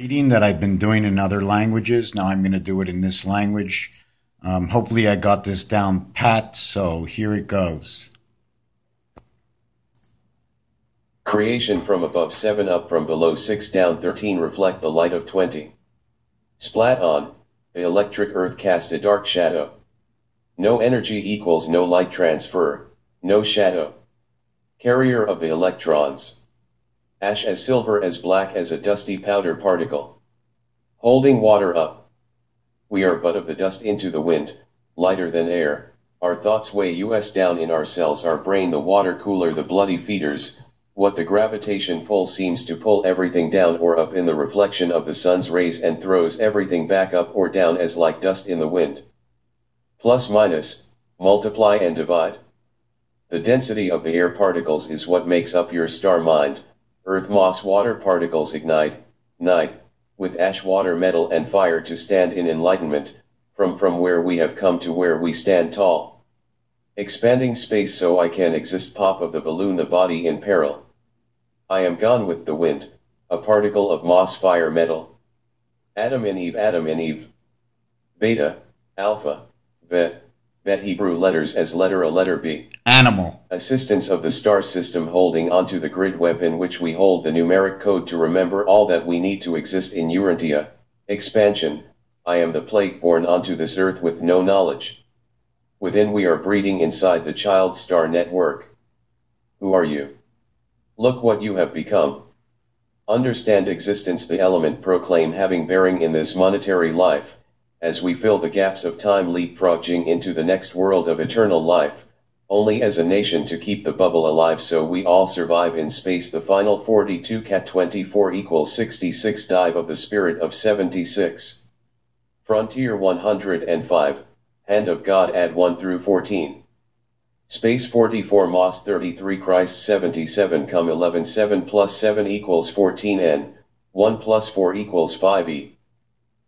reading that I've been doing in other languages. Now I'm going to do it in this language. Um, hopefully, I got this down pat, so here it goes. Creation from above 7 up from below 6 down 13 reflect the light of 20. Splat on, the electric earth cast a dark shadow. No energy equals no light transfer, no shadow. Carrier of the electrons. Ash as silver as black as a dusty powder particle. Holding water up. We are but of the dust into the wind, lighter than air, our thoughts weigh us down in our cells our brain the water cooler the bloody feeders, what the gravitation pull seems to pull everything down or up in the reflection of the sun's rays and throws everything back up or down as like dust in the wind. Plus minus, multiply and divide. The density of the air particles is what makes up your star mind, Earth moss water particles ignite, night, with ash water metal and fire to stand in enlightenment, from from where we have come to where we stand tall. Expanding space so I can exist pop of the balloon the body in peril. I am gone with the wind, a particle of moss fire metal. Adam and Eve Adam and Eve. Beta, Alpha, Bet, Bet Hebrew letters as letter A letter B. Animal. Assistance of the star system holding onto the grid web in which we hold the numeric code to remember all that we need to exist in Urantia. Expansion. I am the plague born onto this earth with no knowledge. Within we are breeding inside the child star network. Who are you? Look what you have become. Understand existence the element proclaim having bearing in this monetary life as we fill the gaps of time leapfrogging into the next world of eternal life, only as a nation to keep the bubble alive so we all survive in space the final 42 cat 24 equals 66 dive of the spirit of 76. Frontier 105, Hand of God add 1 through 14. Space 44 Moss 33 Christ 77 come 11 7 plus 7 equals 14 n, 1 plus 4 equals 5e. DNA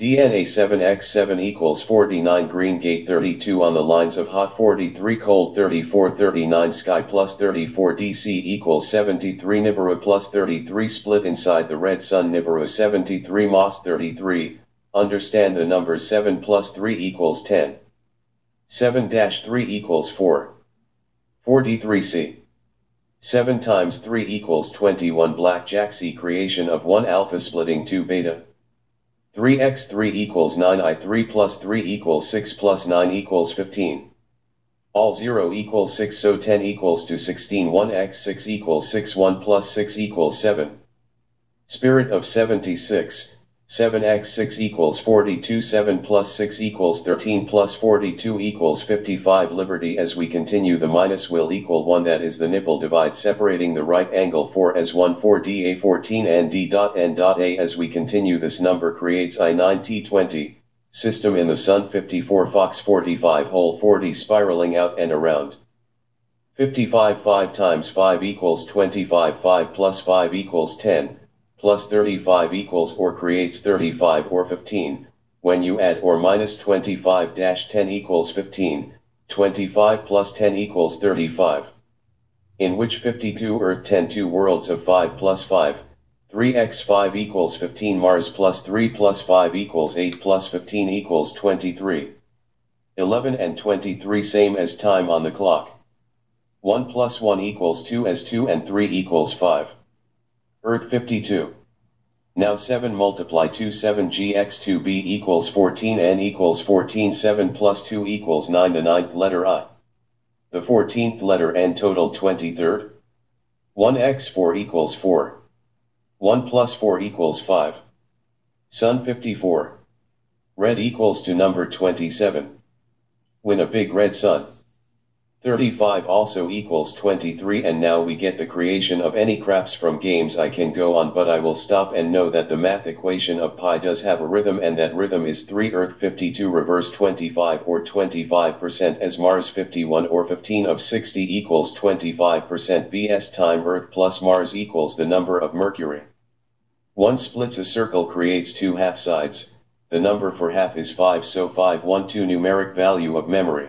7x7 equals 49 green gate 32 on the lines of hot 43 cold 34 39 sky plus 34 DC equals 73 Nibiru plus 33 split inside the red sun Nibiru 73 Moss 33, understand the number 7 plus 3 equals 10. 7 dash 3 equals 4. 43C. 7 times 3 equals 21 blackjack C creation of 1 alpha splitting 2 beta. 3x3 equals 9i3 plus 3 equals 6 plus 9 equals 15. All 0 equals 6 so 10 equals to 16 1x6 equals 6 1 plus 6 equals 7. Spirit of 76, 7x6 equals 42 7 plus 6 equals 13 plus 42 equals 55 Liberty as we continue the minus will equal 1 that is the nipple divide separating the right angle 4 as 1 4 dA 14 and D dot N dot A. As we continue this number creates I9 T20, system in the sun. 54 Fox 45 hole 40 spiraling out and around. 55 5 times 5 equals 25 5 plus 5 equals 10 plus 35 equals or creates 35 or 15, when you add or minus 25 dash 10 equals 15, 25 plus 10 equals 35. In which 52 Earth 10 two worlds of 5 plus 5, 3x 5 equals 15 Mars plus 3 plus 5 equals 8 plus 15 equals 23. 11 and 23 same as time on the clock. 1 plus 1 equals 2 as 2 and 3 equals 5. Earth 52. Now 7 multiply 2 7 gx2b equals 14 n equals 14 7 plus 2 equals 9 the ninth letter i. The 14th letter n total 23rd. 1x4 equals 4. 1 plus 4 equals 5. Sun 54. Red equals to number 27. Win a big red sun. 35 also equals 23 and now we get the creation of any craps from games I can go on but I will stop and know that the math equation of pi does have a rhythm and that rhythm is 3 earth 52 reverse 25 or 25% as Mars 51 or 15 of 60 equals 25% BS time earth plus Mars equals the number of Mercury. One splits a circle creates two half sides, the number for half is 5 so 5 1 2 numeric value of memory.